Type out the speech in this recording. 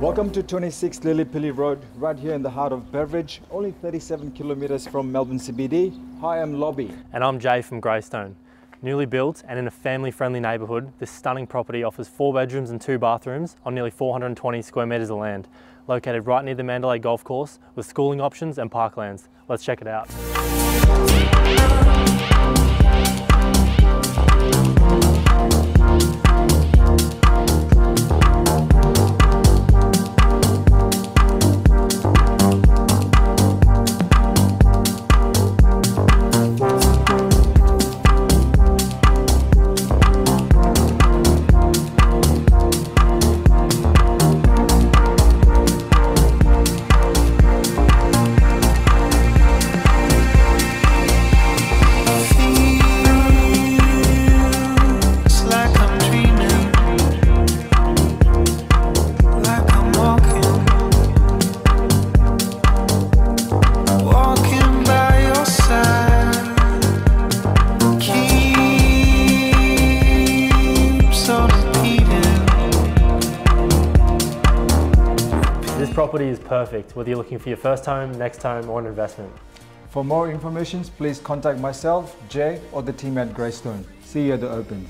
Welcome to 26 Lilypilly Road, right here in the heart of Beveridge, only 37 kilometres from Melbourne CBD. Hi, I'm Lobby. And I'm Jay from Greystone. Newly built and in a family friendly neighbourhood, this stunning property offers four bedrooms and two bathrooms on nearly 420 square metres of land, located right near the Mandalay Golf Course with schooling options and parklands. Let's check it out. This property is perfect whether you're looking for your first home, next home or an investment. For more information, please contact myself, Jay, or the team at Greystone. See you at the opens.